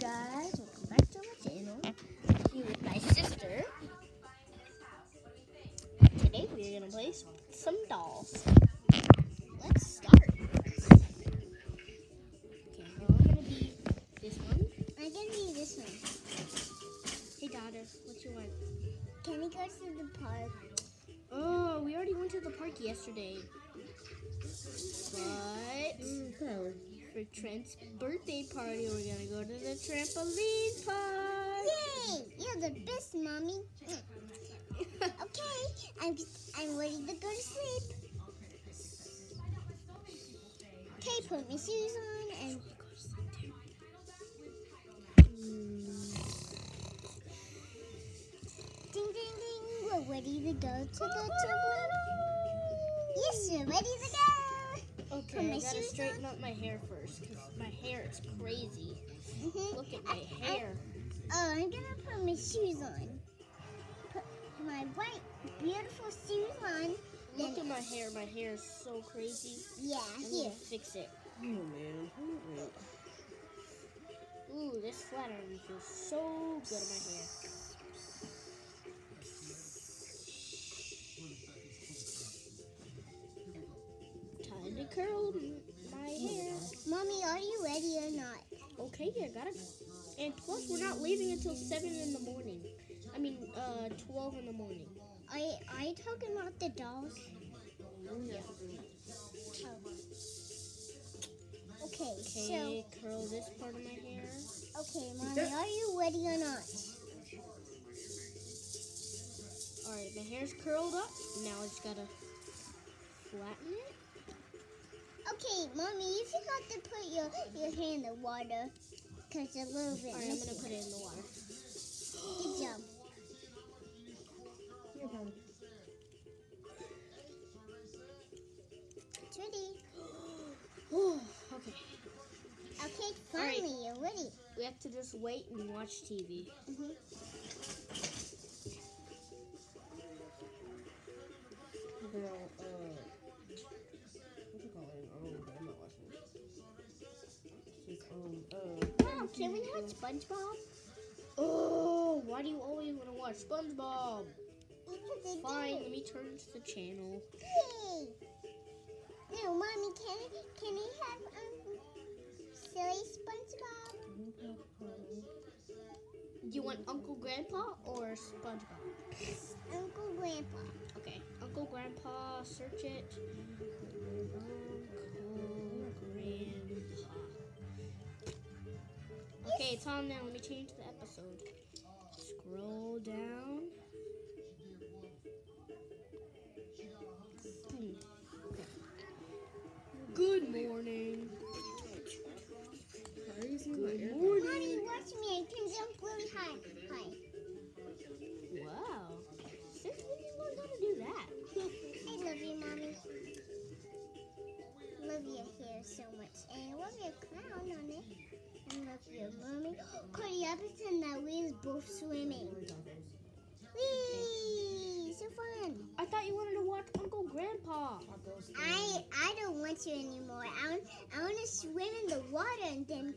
guys, welcome back to my channel. Here with my sister. Today we are gonna play s- some dolls. Let's start. Okay, well, I'm gonna be this one. I'm gonna be this one. Hey daughter, what you want? Can we go to the park? Oh, we already went to the park yesterday. But mm, Tyler. For Trent's birthday party, we're gonna go to the trampoline park. Yay! You're the best, mommy. Okay, I'm I'm ready to go to sleep. Okay, put my shoes on and ding ding ding. We're ready to go to the trampoline. Yes, we're ready to go. Okay, Put my I gotta shoes straighten up my hair first because my hair is crazy. Mhm. Look at my I- I- hair. Oh, I'm gonna put my shoes on. Put my white, beautiful shoes on. Look at my hair. My hair is so crazy. Yeah, I'm here. gonna fix it. Oh man. Ooh, this flat iron feels so good on my hair. Time to curl m- my hair. Mommy, are you ready or not? Okay, I got it. And plus, we're not leaving until 7 in the morning. I mean, uh, 12 in the morning. Are you, are you talking about the dolls? Yeah. Okay, Okay, curl this part of my hair. okay, Mommy, are you ready or not? Alright, my hair's curled up. Now I just gotta flatten it. Okay, Mommy, you forgot to put your, your hair in the water. Because a little bit Alright, I'm gonna put it in the water. Good job. Here, Tyler. It's ready. okay. Okay, Alright. finally, you're ready. We have to just wait and watch TV. Mhm. Girl, can we watch SpongeBob? Oh, why do you always want to watch SpongeBob? Fine, let me turn to the channel. Yay! No, mommy, can can we have um silly SpongeBob? Do you want Uncle Grandpa or SpongeBob? Uncle Grandpa. Okay, Uncle Grandpa, search it. Uncle Grandpa. Okay, it's on now. Let me change the episode. Scroll down. Hmm, okay. Good morning. Good morning. Mommy, watch me. I can jump really high. High. Wow. Since when you learn how to do that? I love you, mommy. Love your hair so much, and I love your crown on it. Your mommy. Everton that we is both swimming. Whee! So fun. I thought you wanted to watch Uncle Grandpa. I I don't want to anymore. I want I want to swim in the water and then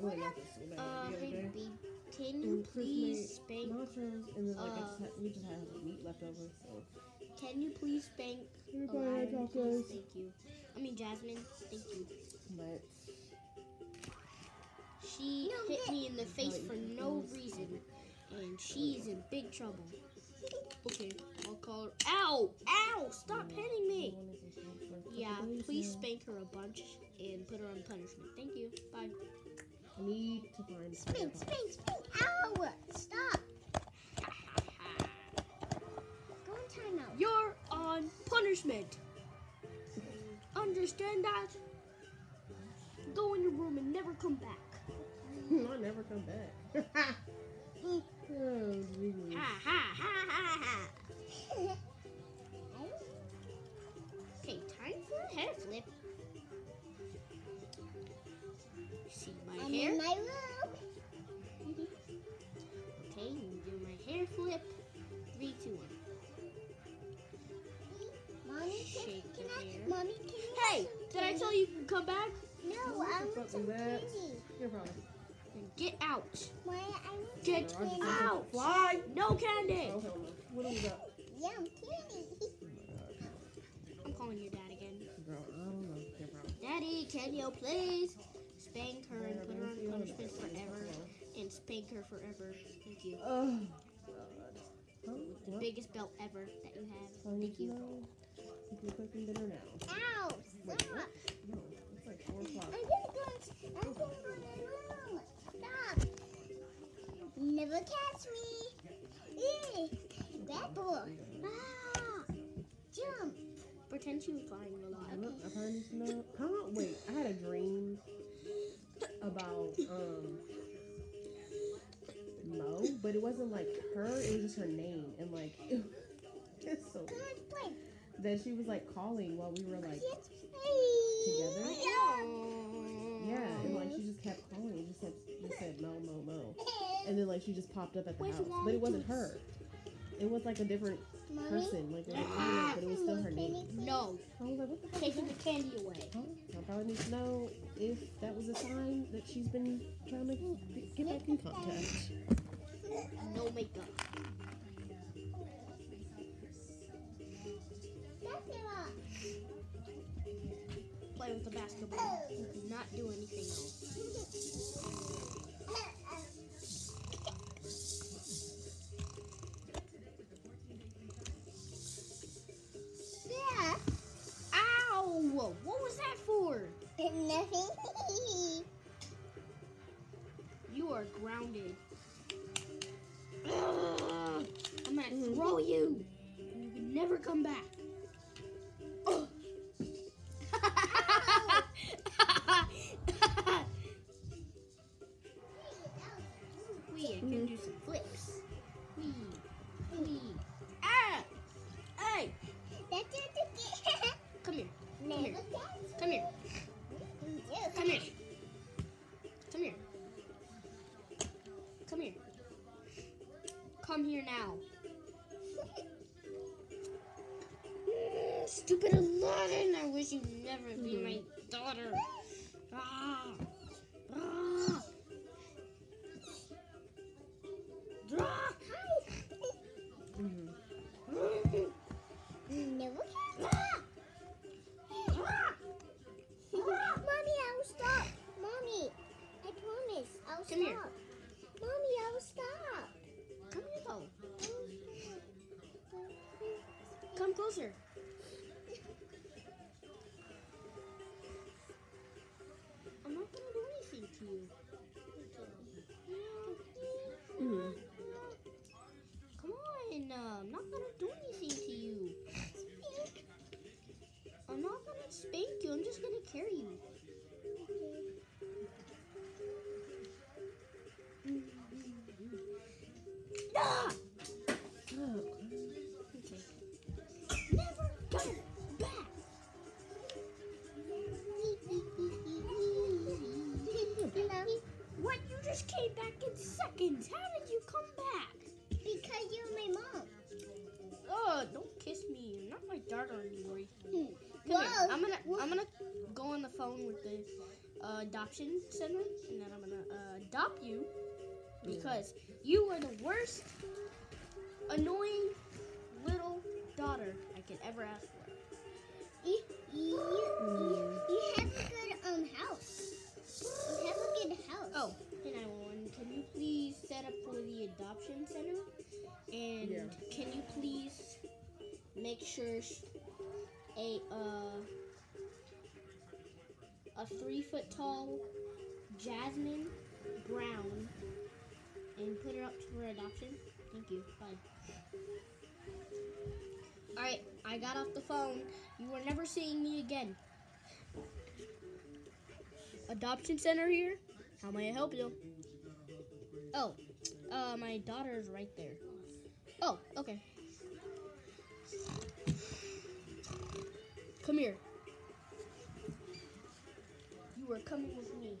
girl, I went like this so bad Uh, hey, babe, can you And please spank? nachos, and then like I uh, just had, we just had meat left over, so. Can you please spank Everybody had Orion, please? Thank you. I mean Jasmine, thank you. But She No, hit me in the face for no reason, and she's in big trouble. Okay, I'll call her. Ow! Ow! Stop hitting me! Yeah, please spank her a bunch and put her on punishment. Thank you. Bye. I need to find Spin, spin, spin. Ow! Stop. Go in timeout. You're on punishment. Understand that? Go in your room and never come back. I never come back. did I tell you to come back? No, What I want some that? candy. Here, probably. Get out. Why, I want Get some Girl, I just candy. want out. to Fly! No candy. Oh, hell no. What do we got? Yum, candy. I'm calling your dad again. Girl, I don't know. Here, probably. Daddy, can you please spank her and put her on punishment forever and spank her forever? Thank you. Oh, God. Huh? The What? biggest belt ever that you have. Oh, Thank to you. Know if you're cooking dinner now. Ow, Wait, stop. what? No, it's like 4 o'clock. I'm gonna go, in- I'm gonna go in the room. Stop. Never catch me. Eh, Bad boy. Ah, jump. Pretend she was flying a lot. Look, I probably need to know. Huh? Wait, I had a dream about um Mo, but it wasn't like her. It was just her name, and like it's so Come on, play. That she was like calling while we were like together. Yeah. Yeah, and like she just kept calling. It just said just said Mo Mo Mo, and then like she just popped up at the Wait, house, but it wasn't her. It was like a different Mommy, person, like it was weird, but it was still her name. No, I was like, what the fuck? taking the candy away. Huh? I probably need to know if that was a sign that she's been trying to get back in contact. No makeup. Basketball. You not do anything else. Yeah. Ow! What was that for? Nothing. You are grounded. I'm gonna throw you. And you can never come back. Wish you'd never be my daughter. Ah. Ah. Ah. Mm-hmm. Never catch me. Mommy, I will stop. Mommy, I promise. I will Come here. stop. Mommy, I will stop. Come here, though. Come closer. You. Mm-hmm. Come on, uh, I'm not gonna do anything to you. I'm not gonna spank you. I'm just gonna carry you. You're daughter anymore. Come Whoa. here. I'm gonna I'm gonna go on the phone with the uh, adoption center, and then I'm gonna uh, adopt you because you are the worst, annoying little daughter I could ever ask for. You, you, you, make sure a uh a three foot tall Jasmine Brown and put her up for adoption? Thank you. Bye. Alright, I got off the phone. You are never seeing me again. Adoption center here? How may I help you? Oh, uh, my daughter is right there. Oh, okay. Come here. You are coming with me.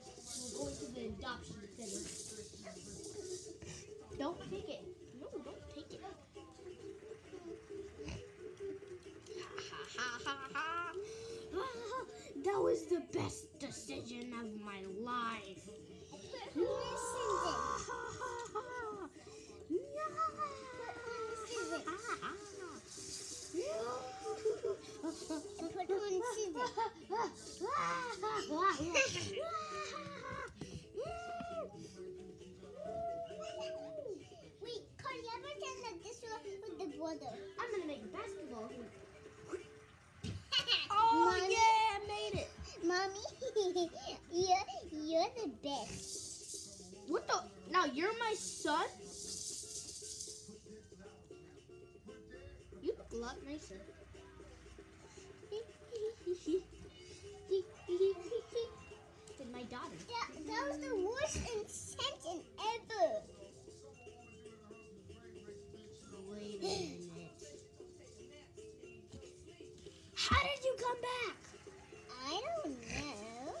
We're going to the adoption center. Don't take it. No, don't take it. Ha ha ha ha. That was the best decision of my life. Put on scissors. Wait, can you ever turn that this one with the water? I'm gonna make a basketball. Oh Mommy, yeah, I made it. Mommy, you're, you're the best. What the? Now you're my son? You look a lot nicer. Than my daughter. That, that was the worst sentence ever. Wait a minute. How did you come back? I don't know.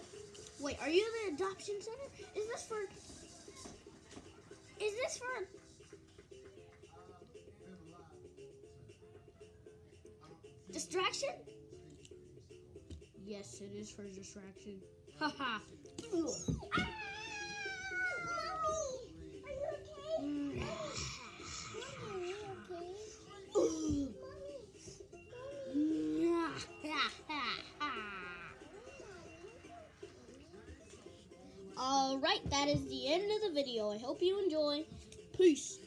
Wait, are you the adoption center? Is this for? Is this for? Distraction? Yes, it is for distraction. Haha. Ah, Mommy, are you okay? Mm. Mommy, are you okay? Mommy, All right, that is the end of the video. I hope you enjoy. Peace.